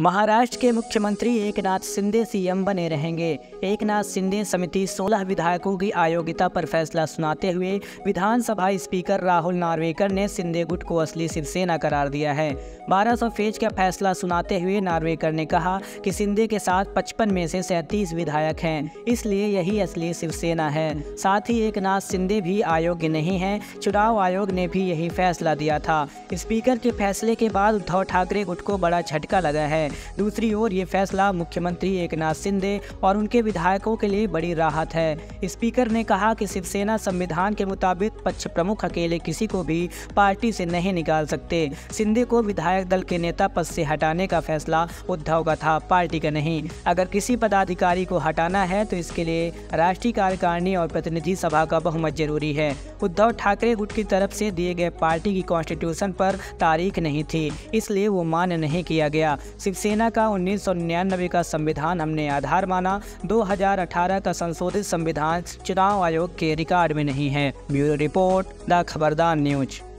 महाराष्ट्र के मुख्यमंत्री एकनाथ शिंदे सीएम बने रहेंगे। एकनाथ शिंदे समिति 16 विधायकों की आयोग्यता पर फैसला सुनाते हुए विधानसभा स्पीकर राहुल नार्वेकर ने शिंदे गुट को असली शिवसेना करार दिया है। 1200 फ़ेज़ का फैसला सुनाते हुए नार्वेकर ने कहा कि शिंदे के साथ 55 में से सैंतीस विधायक हैं, इसलिए यही असली शिवसेना है। साथ ही एकनाथ शिंदे भी आयोग्य नहीं है, चुनाव आयोग ने भी यही फैसला दिया था। स्पीकर के फैसले के बाद उद्धव ठाकरे गुट को बड़ा झटका लगा है। दूसरी ओर ये फैसला मुख्यमंत्री एकनाथ शिंदे और उनके विधायकों के लिए बड़ी राहत है। स्पीकर ने कहा कि शिवसेना संविधान के मुताबिक पक्ष प्रमुख अकेले किसी को भी पार्टी से नहीं निकाल सकते। शिंदे को विधायक दल के नेता पद से हटाने का फैसला उद्धव का था, पार्टी का नहीं। अगर किसी पदाधिकारी को हटाना है तो इसके लिए राष्ट्रीय कार्यकारिणी और प्रतिनिधि सभा का बहुमत ज़रूरी है। उद्धव ठाकरे गुट की तरफ़ से दिए गए पार्टी की कॉन्स्टिट्यूशन पर तारीख नहीं थी, इसलिए वो मान्य नहीं किया गया। शिवसेना का उन्नीस सौ निन्यानबे का संविधान हमने आधार माना। 2018 का संशोधित संविधान चुनाव आयोग के रिकॉर्ड में नहीं है। Bureau report, the Khabardar news.